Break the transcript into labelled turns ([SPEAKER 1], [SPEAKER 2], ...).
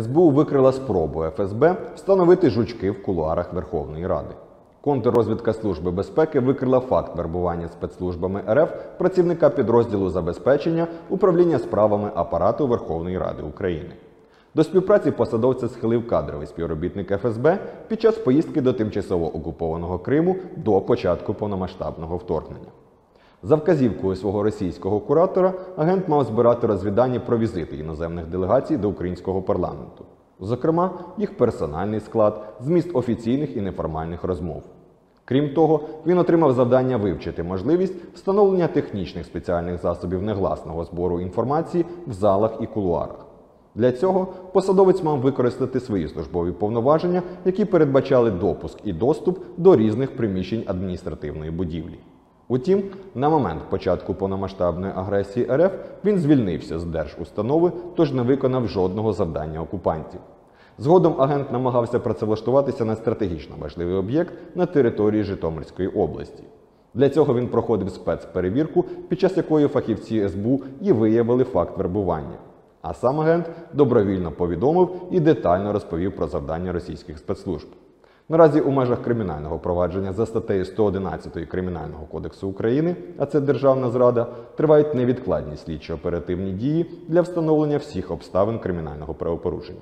[SPEAKER 1] СБУ викрила спробу ФСБ встановити жучки в кулуарах Верховної Ради. Контррозвідка Служби безпеки викрила факт вербування спецслужбами РФ працівника підрозділу забезпечення управління справами апарату Верховної Ради України. До співпраці посадовця схилив кадровий співробітник ФСБ під час поїздки до тимчасово окупованого Криму до початку повномасштабного вторгнення. За вказівкою свого російського куратора агент мав збирати розвідання про візити іноземних делегацій до українського парламенту, зокрема, їх персональний склад, зміст офіційних і неформальних розмов. Крім того, він отримав завдання вивчити можливість встановлення технічних спеціальних засобів негласного збору інформації в залах і кулуарах. Для цього посадовець мав використати свої службові повноваження, які передбачали допуск і доступ до різних приміщень адміністративної будівлі. Утім, на момент початку повномасштабної агресії РФ він звільнився з держустанови, тож не виконав жодного завдання окупантів. Згодом агент намагався працевлаштуватися на стратегічно важливий об'єкт на території Житомирської області. Для цього він проходив спецперевірку, під час якої фахівці СБУ і виявили факт вербування. А сам агент добровільно повідомив і детально розповів про завдання російських спецслужб. Наразі у межах кримінального провадження за статтею 111 Кримінального кодексу України, а це державна зрада, тривають невідкладні слідчо-оперативні дії для встановлення всіх обставин кримінального правопорушення.